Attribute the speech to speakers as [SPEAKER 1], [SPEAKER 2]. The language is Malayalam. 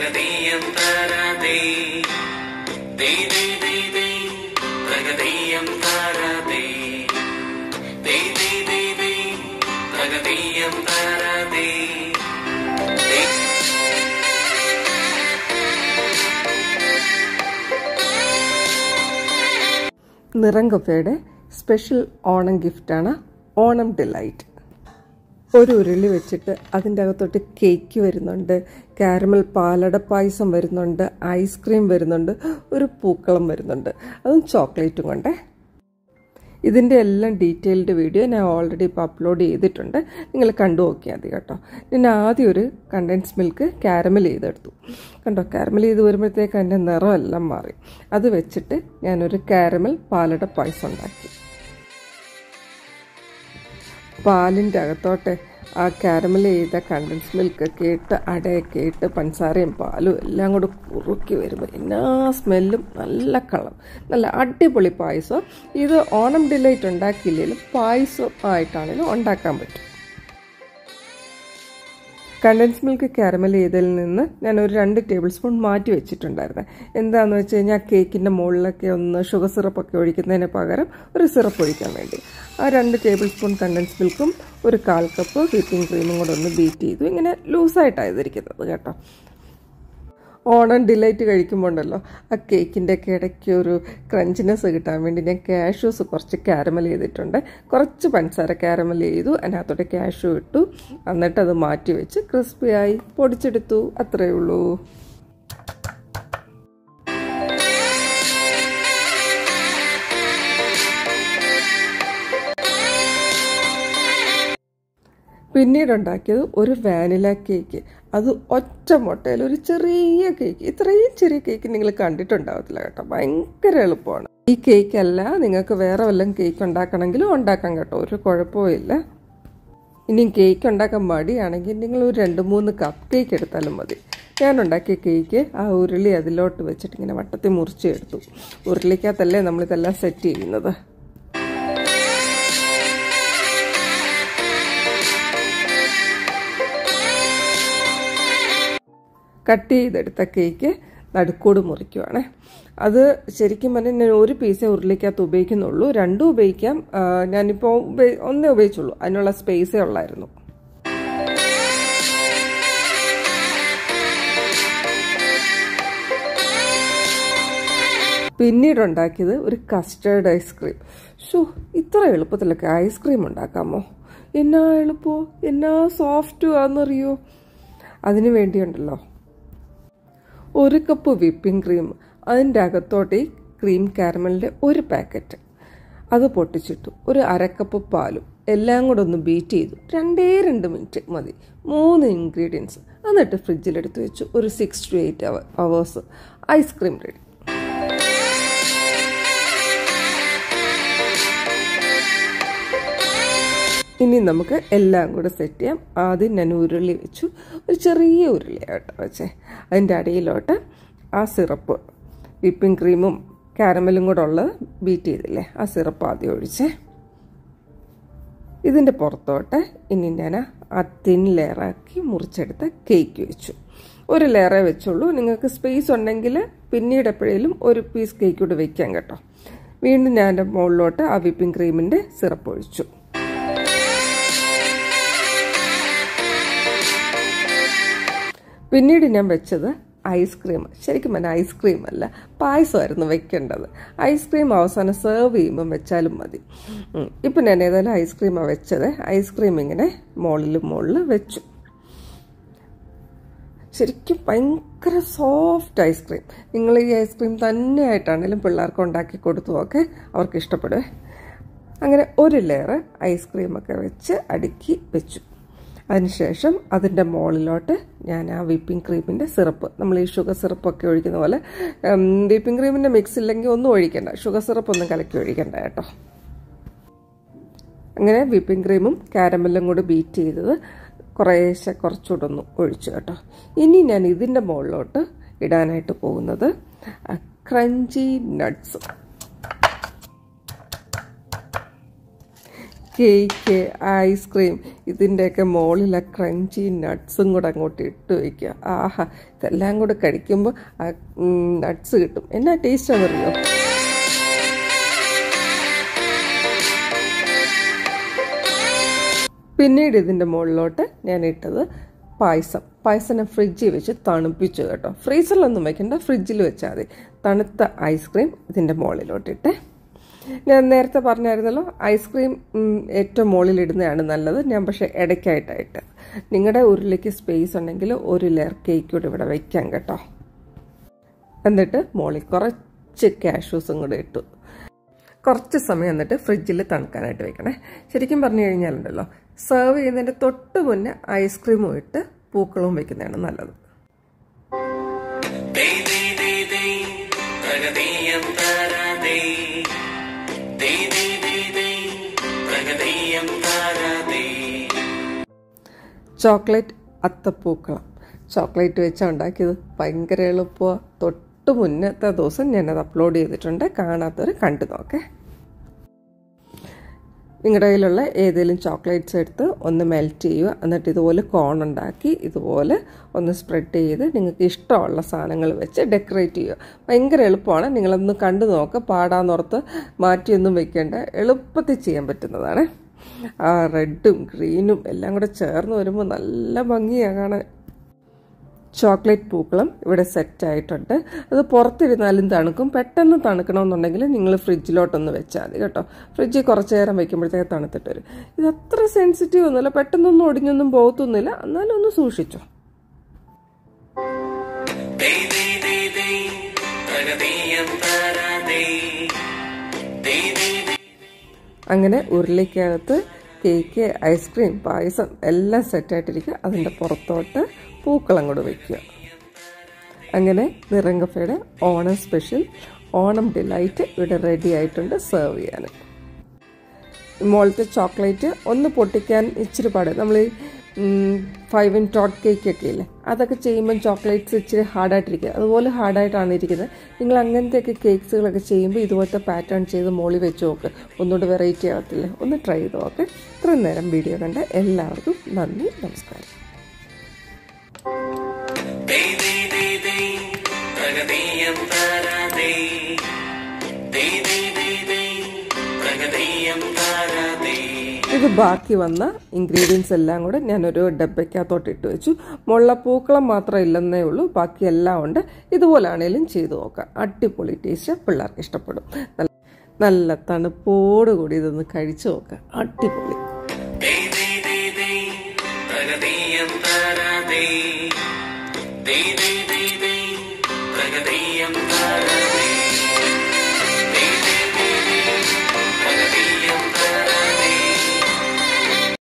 [SPEAKER 1] ദേ
[SPEAKER 2] നിറങ്കപ്പയുടെ സ്പെഷ്യൽ ഓണം ഗിഫ്റ്റാണ് ഓണം ഡിലൈറ്റ്. ഒരു ഉരുളി വെച്ചിട്ട് അതിന്റെ അകത്തോട്ട് കേക്ക് വരുന്നുണ്ട്. കാരമൽ പാലട പായസം വരുന്നുണ്ട്. ഐസ്ക്രീം വരുന്നുണ്ട്. ഒരു പൂക്കളം വരുന്നുണ്ട്. അതും ചോക്ലേറ്റും കൊണ്ടേ. ഇതിന്റെ എല്ലാം ഡീറ്റെയിൽഡ് വീഡിയോ ഞാൻ ഓൾറെഡി ഇപ്പോൾ അപ്ലോഡ് ചെയ്തിട്ടുണ്ട്. നിങ്ങൾ കണ്ടു നോക്കിയാൽ മതി കേട്ടോ. ഞാൻ ആദ്യം ഒരു കണ്ടൻസ് മിൽക്ക് കാരമൽ ചെയ്തെടുത്തു. കണ്ടോ? കാരമൽ ചെയ്ത് വരുമ്പോഴത്തേക്ക് അതിന്റെ നിറമെല്ലാം മാറി. അത് വെച്ചിട്ട് ഞാനൊരു കാരമൽ പാലട പായസം ഉണ്ടാക്കി. പാലിന്റെ അകത്തോട്ട് ആ കാരമൽ ചെയ്ത കണ്ടൻസ് മിൽക്കൊക്കെ ഇട്ട് അടയൊക്കെ ഇട്ട് പഞ്ചസാരയും പാലും എല്ലാം കൂടെ കുറുക്കി വരുമ്പോൾ എല്ലാ സ്മെല്ലും നല്ല കളർ നല്ല അടിപൊളി പായസം. ഇത് ഓണം ഡിലൈറ്റ് ഉണ്ടാക്കിയില്ലെങ്കിലും പായസം ആയിട്ടാണെങ്കിലും ഉണ്ടാക്കാൻ പറ്റും. കണ്ടൻസ് മിൽക്ക് കാരമൽ ചെയ്തതിൽ നിന്ന് ഞാൻ ഒരു രണ്ട് ടേബിൾ സ്പൂൺ മാറ്റി വെച്ചിട്ടുണ്ടായിരുന്നു. എന്താണെന്ന് വെച്ച് കഴിഞ്ഞാൽ കേക്കിന്റെ മുകളിലൊക്കെ ഒന്ന് ഷുഗർ സിറപ്പൊക്കെ ഒഴിക്കുന്നതിന് പകരം ഒരു സിറപ്പ് ഒഴിക്കാൻ വേണ്ടി. ആ രണ്ട് ടേബിൾ സ്പൂൺ കണ്ടൻസ് മിൽക്കും ഒരു കാൽ കപ്പ് വിപ്പിംഗ് ക്രീമും കൂടെ ഒന്ന് ബീറ്റ് ചെയ്തു. ഇങ്ങനെ ലൂസായിട്ടാണ് ഇതിരിക്കുന്നത് കേട്ടോ. ഓണം ഡിലൈറ്റ് കഴിക്കുമ്പോൾ ഉണ്ടല്ലോ ആ കേക്കിന്റെ ഒക്കെ ഇടയ്ക്ക് ഒരു ക്രഞ്ചിനെസ് കിട്ടാൻ വേണ്ടി ഞാൻ കാഷ്യൂസ് കുറച്ച് കാരമൽ ചെയ്തിട്ടുണ്ട്. കുറച്ച് പഞ്ചസാര കാരമൽ ചെയ്തു അതിനകത്തോട്ട് കാഷ്യൂ ഇട്ടു. എന്നിട്ട് അത് മാറ്റി വെച്ച് ക്രിസ്പിയായി പൊടിച്ചെടുത്തു. അത്രയേ ഉള്ളൂ. പിന്നീട് ഉണ്ടാക്കിയത് ഒരു വാനില കേക്ക്. അത് ഒറ്റ മുട്ടയിൽ ഒരു ചെറിയ കേക്ക്. ഇത്രയും ചെറിയ കേക്ക് നിങ്ങൾ കണ്ടിട്ടുണ്ടാവത്തില്ല കേട്ടോ. ഭയങ്കര എളുപ്പമാണ്. ഈ കേക്ക് അല്ല നിങ്ങൾക്ക് വേറെ വല്ലതും കേക്ക് ഉണ്ടാക്കണമെങ്കിലും ഉണ്ടാക്കാം കേട്ടോ. ഒരു കുഴപ്പമില്ല ഇനി കേക്ക് ഉണ്ടാക്കാൻ മടിയാണെങ്കിൽ നിങ്ങൾ ഒരു രണ്ട് മൂന്ന് കപ്പ് കേക്ക് എടുത്താലും മതി. ഞാൻ ഉണ്ടാക്കിയ കേക്ക് ആ ഉരുളി അതിലോട്ട് വെച്ചിട്ട് ഇങ്ങനെ വട്ടത്തിൽ മുറിച്ചെടുത്തു ഉരുളിക്കകത്തല്ലേ നമ്മളിതെല്ലാം സെറ്റ് ചെയ്യുന്നത്? കട്ട് ചെയ്തെടുത്ത കേക്ക് നടുക്കോട് മുറിക്കുവാണേ. അത് ശരിക്കും പറഞ്ഞാൽ ഞാൻ ഒരു പീസേ ഉരുളിക്കകത്ത് ഉപയോഗിക്കുന്നുള്ളൂ. രണ്ടും ഉപയോഗിക്കാം. ഞാനിപ്പോൾ ഒന്നേ ഉപയോഗിച്ചുള്ളൂ. അതിനുള്ള സ്പേസേ ഉള്ളായിരുന്നു. പിന്നീട് ഉണ്ടാക്കിയത് ഒരു കസ്റ്റേർഡ് ഐസ്ക്രീം. ഷോ ഇത്ര എളുപ്പത്തിലൊക്കെ ഐസ്ക്രീം ഉണ്ടാക്കാമോ? എന്നാ എളുപ്പമോ എന്നാ സോഫ്റ്റ് ആണെന്നറിയോ? അതിനു വേണ്ടിയുണ്ടല്ലോ. ഒരു കപ്പ് വിപ്പിംഗ് ക്രീം അതിന്റെ അകത്തോട്ട് ക്രീം കാരമലിന്റെ ഒരു പാക്കറ്റ് അത് പൊട്ടിച്ചിട്ടു. ഒരു അരക്കപ്പ് പാലും. എല്ലാം കൂടെ ഒന്ന് ബീറ്റ് ചെയ്തു. രണ്ടേ രണ്ട് മിനിറ്റ് മതി. മൂന്ന് ഇൻഗ്രീഡിയൻസ് എന്നിട്ട് ഫ്രിഡ്ജിലെടുത്ത് വെച്ചു. ഒരു six to eight hour hours ice cream ready ഇനി നമുക്ക് എല്ലാം കൂടെ സെറ്റ് ചെയ്യാം. ആദ്യം ഞാൻ ഉരുളി വെച്ചു. ഒരു ചെറിയ ഉരുളിയാട്ടോ വെച്ചേ. അതിന്റെ അടിയിലോട്ട് ആ സിറപ്പ് വിപ്പിംഗ് ക്രീമും കാരമലും കൂടെ ഉള്ളത് ബീറ്റ് ചെയ്തില്ലേ? ആ സിറപ്പ് ആദ്യം ഒഴിച്ചേ. ഇതിന്റെ പുറത്തോട്ട് ഇനി ഞാൻ ആ തിൻ ലെയറാക്കി മുറിച്ചെടുത്ത കേക്ക് വെച്ചു. ഒരു ലെയറേ വെച്ചുള്ളൂ. നിങ്ങൾക്ക് സ്പേസ് ഉണ്ടെങ്കിൽ പിന്നീട് എപ്പോഴേലും ഒരു പീസ് കേക്ക് കൂടെ വെക്കാം കേട്ടോ. വീണ്ടും ഞാൻ മുകളിലോട്ട് ആ വിപ്പിംഗ് ക്രീമിന്റെ സിറപ്പ് ഒഴിച്ചു. പിന്നീട് ഞാൻ വെച്ചത് ഐസ്ക്രീം ശരിക്കും പറഞ്ഞാൽ ഐസ്ക്രീം അല്ല പായസമായിരുന്നു വെക്കേണ്ടത്. ഐസ്ക്രീം അവസാനം സെർവ് ചെയ്യുമ്പം വെച്ചാലും മതി. ഇപ്പം ഞാൻ ഏതായാലും ഐസ്ക്രീമാണ് വെച്ചത്. ഐസ്ക്രീം ഇങ്ങനെ മുകളിൽ മുകളിൽ വെച്ചു. ശരിക്കും ഭയങ്കര സോഫ്റ്റ് ഐസ്ക്രീം നിങ്ങൾ ഈ ഐസ്ക്രീം തന്നെയായിട്ടാണെങ്കിലും പിള്ളേർക്ക് ഉണ്ടാക്കി കൊടുത്തുമൊക്കെ അവർക്ക് ഇഷ്ടപ്പെടുവേ അങ്ങനെ ഒരു ലെയർ ഐസ്ക്രീമൊക്കെ വെച്ച് അടുക്കി വെച്ചു. അതിനുശേഷം അതിന്റെ മുകളിലോട്ട് ഞാൻ ആ വിപ്പിംഗ് ക്രീമിന്റെ സിറപ്പ് നമ്മൾ ഈ ഷുഗർ സിറപ്പൊക്കെ ഒഴിക്കുന്ന പോലെ വിപ്പിംഗ് ക്രീമിന്റെ മിക്സ് ഇല്ലെങ്കിൽ ഒന്നും ഒഴിക്കണ്ട. ഷുഗർ സിറപ്പ് ഒന്നും കലക്കി ഒഴിക്കണ്ട കേട്ടോ. അങ്ങനെ വിപ്പിംഗ് ക്രീമും കാരമലും കൂടി ബീറ്റ് ചെയ്തത് കുറേശ്ശെ കുറച്ചുകൂടെ ഒന്ന് ഒഴിച്ചു കേട്ടോ. ഇനി ഞാൻ ഇതിന്റെ മുകളിലോട്ട് ഇടാനായിട്ട് പോകുന്നത് ക്രഞ്ചി നട്ട്സ്. കേക്ക് ഐസ്ക്രീം ഇതിന്റെയൊക്കെ മുകളിലെ ക്രഞ്ചി നട്ട്സും കൂടെ അങ്ങോട്ട് ഇട്ട് വയ്ക്കുക ആഹാ ഇതെല്ലാം കൂടെ കഴിക്കുമ്പോൾ നട്ട്സ് കിട്ടും. എന്നാ ടേസ്റ്റ് അറിയോ പിന്നീട് ഇതിന്റെ മുകളിലോട്ട് ഞാൻ ഇട്ടത് പായസം. പായസം ഞാൻ ഫ്രിഡ്ജിൽ വെച്ച് തണുപ്പിച്ചു കേട്ടോ. ഫ്രീസറിലൊന്നും വെക്കണ്ട ഫ്രിഡ്ജിൽ വെച്ചാൽ മതി. തണുത്ത ഐസ്ക്രീം ഇതിന്റെ മുകളിലോട്ടിട്ട് ഞാൻ നേരത്തെ പറഞ്ഞായിരുന്നല്ലോ ഐസ്ക്രീം ഏറ്റവും മുകളിലിടുന്നതാണ് നല്ലത്. ഞാൻ പക്ഷേ ഇടയ്ക്കായിട്ടായിട്ട്. നിങ്ങളുടെ ഉരുളിക്ക് സ്പേസ് ഉണ്ടെങ്കിൽ ഒരു ലെയർ കേക്ക് കൂടി ഇവിടെ വയ്ക്കാം കേട്ടോ. എന്നിട്ട് മുകളിൽ കുറച്ച് കാഷ്യൂസും കൂടെ ഇട്ടു. കുറച്ച് സമയം എന്നിട്ട് ഫ്രിഡ്ജിൽ തണുക്കാനായിട്ട് വെക്കണേ. ശരിക്കും പറഞ്ഞു കഴിഞ്ഞാലുണ്ടല്ലോ സെർവ് ചെയ്യുന്നതിന്റെ തൊട്ട് മുന്നേ ഐസ്ക്രീമും ഇട്ട് പൂക്കളും വെക്കുന്നതാണ് നല്ലത്. ചോക്ലേറ്റ് അത്തപ്പൂക്കളം. ചോക്ലേറ്റ് വെച്ചാണ് ഉണ്ടാക്കിയത് ഭയങ്കര എളുപ്പമാണ് തൊട്ട് മുന്നത്തെ ദിവസം ഞാനത് അപ്ലോഡ് ചെയ്തിട്ടുണ്ട്. കാണാത്തവർ കണ്ടു നോക്കേ. നിങ്ങളുടെ കയ്യിലുള്ള ഏതെങ്കിലും ചോക്ലേറ്റ്സ് എടുത്ത് ഒന്ന് മെൽറ്റ് ചെയ്യുക. എന്നിട്ട് ഇതുപോലെ കോൺ ഉണ്ടാക്കി ഇതുപോലെ ഒന്ന് സ്പ്രെഡ് ചെയ്ത് നിങ്ങൾക്ക് ഇഷ്ടമുള്ള സാധനങ്ങൾ വെച്ച് ഡെക്കറേറ്റ് ചെയ്യുക. ഭയങ്കര എളുപ്പമാണ്. നിങ്ങളൊന്ന് കണ്ടു നോക്കുക പാടാന്നോർത്ത് മാറ്റിയൊന്നും വെക്കേണ്ട. എളുപ്പത്തിൽ ചെയ്യാൻ പറ്റുന്നതാണ്. ആ റെഡും ഗ്രീനും എല്ലാം കൂടെ ചേർന്ന് വരുമ്പോൾ നല്ല ഭംഗിയാണ് കാണാൻ ചോക്ലേറ്റ് പൂക്കളം ഇവിടെ സെറ്റ് ആയിട്ടുണ്ട് അത് പുറത്തിരുന്നാലും തണുക്കും പെട്ടെന്ന് തണുക്കണമെന്നുണ്ടെങ്കിൽ നിങ്ങൾ ഫ്രിഡ്ജിലോട്ടൊന്ന് വെച്ചാൽ മതി കേട്ടോ ഫ്രിഡ്ജിൽ കുറച്ച് നേരം വയ്ക്കുമ്പോഴത്തേക്ക് തണുത്തിട്ട് വരും ഇത് അത്ര സെൻസിറ്റീവ് ഒന്നുമില്ല പെട്ടെന്നൊന്നും ഒടിഞ്ഞൊന്നും പോകത്തൊന്നുമില്ല എന്നാലും ഒന്ന് സൂക്ഷിച്ചോ
[SPEAKER 1] ദേ ദേ ദേ ദേ
[SPEAKER 2] അങ്ങനെ ഉരുളിക്കകത്ത് കേക്ക് ഐസ്ക്രീം പായസം എല്ലാം സെറ്റായിട്ടിരിക്കുക അതിന്റെ പുറത്തോട്ട് പൂക്കളം കൂടെ വയ്ക്കുക അങ്ങനെ നിറങ്കഫയുടെ ഓണം സ്പെഷ്യൽ ഓണം ഡിലൈറ്റ് ഇവിടെ റെഡി ആയിട്ടുണ്ട് സെർവ് ചെയ്യാൻ. മുകളിലത്തെ ചോക്ലേറ്റ് ഒന്ന് പൊട്ടിക്കാൻ ഇച്ചിരി പാട്. നമ്മൾ ഫൈവ് ഇൻ ടോട്ട് കേക്ക് ഒക്കെ ഇല്ലേ? അതൊക്കെ ചെയ്യുമ്പം ചോക്ലേറ്റ്സ് ഇച്ചിരി ഹാർഡായിട്ടിരിക്കുക അതുപോലെ ഹാർഡായിട്ടാണ് ഇരിക്കുന്നത്. നിങ്ങൾ അങ്ങനത്തെയൊക്കെ കേക്ക്സുകളൊക്കെ ചെയ്യുമ്പോൾ ഇതുപോലത്തെ പാറ്റേൺ ചെയ്ത് മോളി വെച്ച് നോക്ക്. ഒന്നുകൊണ്ട് വെറൈറ്റി ആകത്തില്ലേ ഒന്ന് ട്രൈ ചെയ്ത് നോക്ക്. ഇത്രയും നേരം വീഡിയോ കണ്ട എല്ലാവർക്കും നന്ദി നമസ്കാരം. ഇത് ബാക്കി വന്ന ഇൻഗ്രീഡിയൻസ് എല്ലാം കൂടെ ഞാനൊരു ഡബയ്ക്കകത്തോട്ട് ഇട്ട് വെച്ചു. മുള്ളപ്പൂക്കളം മാത്രം ഇല്ലെന്നേ ഉള്ളൂ. ബാക്കി എല്ലാം ഉണ്ട്. ഇതുപോലാണേലും ചെയ്തു നോക്കാം. അടിപൊളി ടേസ്റ്റ് പിള്ളേർക്ക് ഇഷ്ടപ്പെടും. നല്ല തണുപ്പോടുകൂടി ഇതൊന്ന് കഴിച്ചു നോക്കാം. അടിപൊളി.
[SPEAKER 1] ദേ ദേ